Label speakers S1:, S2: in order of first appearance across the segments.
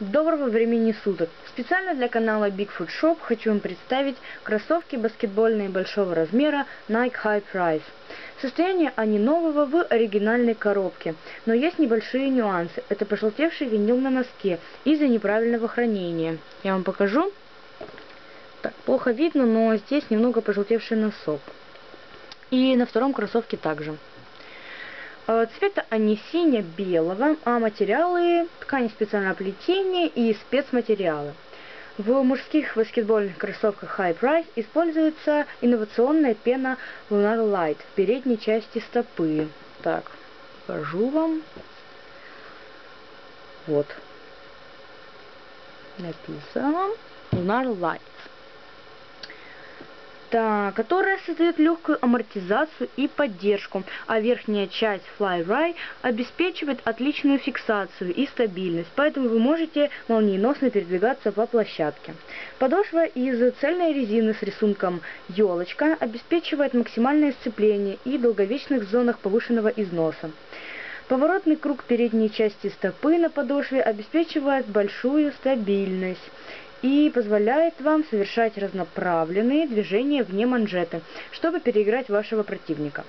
S1: Доброго времени суток! Специально для канала Bigfoot Shop хочу вам представить кроссовки баскетбольные большого размера Nike High Price. Состояние они нового в оригинальной коробке, но есть небольшие нюансы. Это пожелтевший винил на носке из-за неправильного хранения. Я вам покажу. Так, плохо видно, но здесь немного пожелтевший носок. И на втором кроссовке также. Э, цвета они сине-белого, а материалы ткани специального плетения и спецматериалы. В мужских баскетбольных кроссовках High Price используется инновационная пена Lunar Light в передней части стопы. Так, покажу вам. Вот. Написано Lunar Light да, которая создает легкую амортизацию и поддержку, а верхняя часть Fly обеспечивает отличную фиксацию и стабильность, поэтому вы можете молниеносно передвигаться по площадке. Подошва из цельной резины с рисунком елочка обеспечивает максимальное сцепление и долговечных зонах повышенного износа. Поворотный круг передней части стопы на подошве обеспечивает большую стабильность и позволяет вам совершать разноправленные движения вне манжеты, чтобы переиграть вашего противника.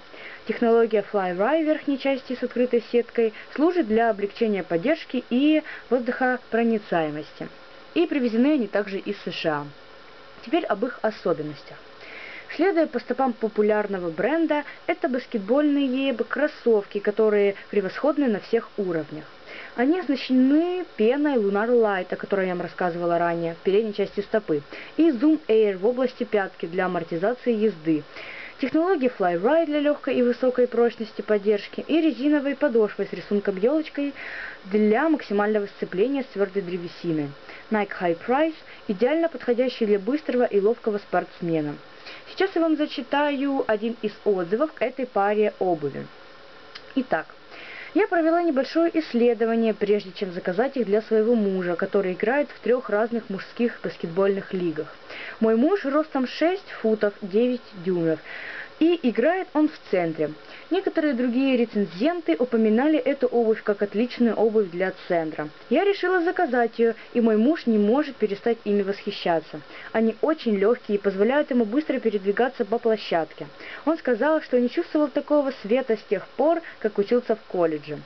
S1: Технология Fly-Rye верхней части с открытой сеткой служит для облегчения поддержки и воздухопроницаемости. И привезены они также из США. Теперь об их особенностях. Следуя по стопам популярного бренда, это баскетбольные кроссовки, которые превосходны на всех уровнях. Они оснащены пеной Lunar Light, о которой я вам рассказывала ранее, в передней части стопы, и Zoom Air в области пятки для амортизации езды. Технология Fly Ride для легкой и высокой прочности поддержки и резиновой подошвой с рисунком елочкой для максимального сцепления с твердой древесиной. Nike High Price идеально подходящий для быстрого и ловкого спортсмена. Сейчас я вам зачитаю один из отзывов к этой паре обуви. Итак, я провела небольшое исследование, прежде чем заказать их для своего мужа, который играет в трех разных мужских баскетбольных лигах. Мой муж ростом 6 футов 9 дюймов, и играет он в центре. Некоторые другие рецензенты упоминали эту обувь как отличную обувь для центра. Я решила заказать ее, и мой муж не может перестать ими восхищаться. Они очень легкие и позволяют ему быстро передвигаться по площадке. Он сказал, что не чувствовал такого света с тех пор, как учился в колледже.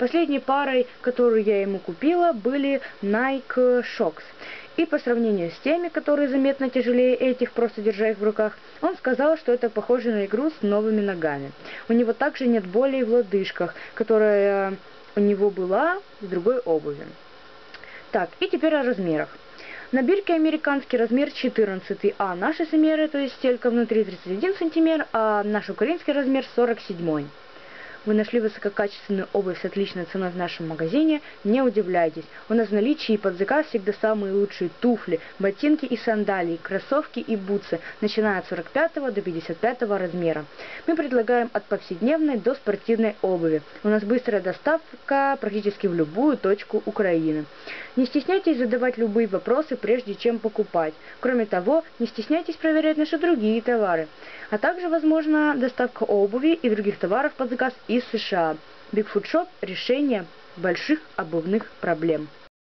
S1: Последней парой, которую я ему купила, были Nike Shox. И по сравнению с теми, которые заметно тяжелее этих, просто держа их в руках, он сказал, что это похоже на игру с новыми ногами. У него также нет боли в лодыжках, которая у него была в другой обуви. Так, и теперь о размерах. На бирке американский размер 14, а наши замеры, то есть стелька внутри 31 см, а наш украинский размер 47 вы нашли высококачественную обувь с отличной ценой в нашем магазине, не удивляйтесь. У нас в наличии под заказ всегда самые лучшие туфли, ботинки и сандалии, кроссовки и бутсы, начиная от 45 до 55 размера. Мы предлагаем от повседневной до спортивной обуви. У нас быстрая доставка практически в любую точку Украины. Не стесняйтесь задавать любые вопросы, прежде чем покупать. Кроме того, не стесняйтесь проверять наши другие товары. А также возможна доставка обуви и других товаров под заказ из США. Bigfoot Shop – решение больших обувных проблем.